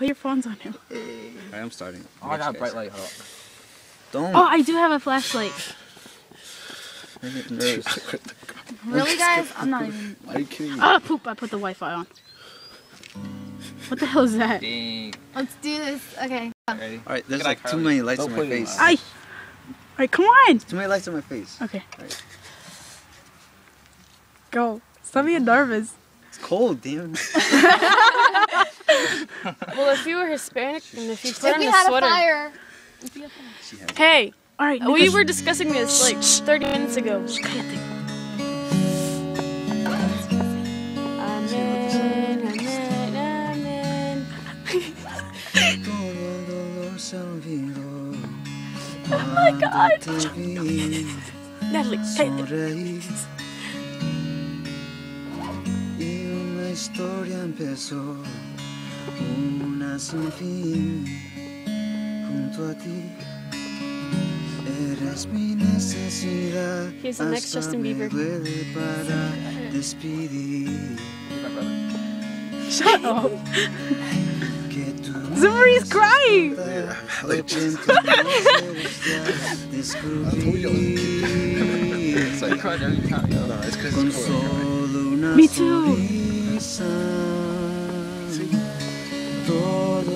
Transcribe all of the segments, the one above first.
Put your phones on him. I'm starting. Oh, I got a bright light. Hold up. Don't. Oh, I do have a flashlight. make it nervous. Really, guys? I'm not even. Are you kidding me? Ah, poop! I put the Wi-Fi on. What the hell is that? Dang. Let's do this. Okay. Ready? Alright, there's Good like too many lights Don't on my put it in face. my- Ay! Alright, come on! Too many lights on my face. Okay. Alright. Go. Stop being nervous. It's cold, damn. Well, if you were Hispanic and if you put If on we a had a sweater. fire. Hey, Alright, we were discussing this like 30 minutes ago. Oh my god! Natalie, cállate. sonreír. Y una historia empezó. Una sin fin. Junto a ti. Eres mi necesidad. He's the next Justin Bieber. duele para despedir. He's. Shut up. Que tú Zumari's crying! Lo que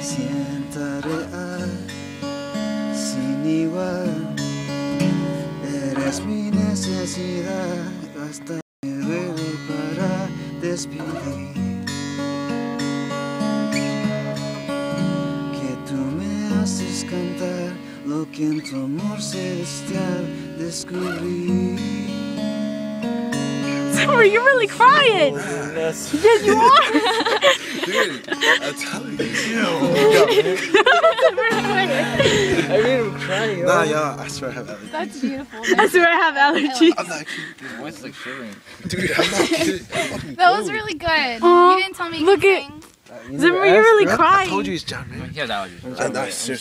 sienta real, sin igual. Eres mi necesidad, hasta me duele para despedir. que tú me haces cantar lo que en tu amor celestial descubrí. Zumari, you're really crying! Yes, you are! Dude, I'm telling you. I made him cry, yo. Nah, yeah, I swear I have allergies. That's beautiful. I swear I have allergies. I'm not kidding. His voice is like shivering. Dude, I'm not kidding. I'm That was really good. Aw, you didn't tell me. look you at- could sing. Zumari, you're really I told you he's John, man. He has allergies. I'm not serious.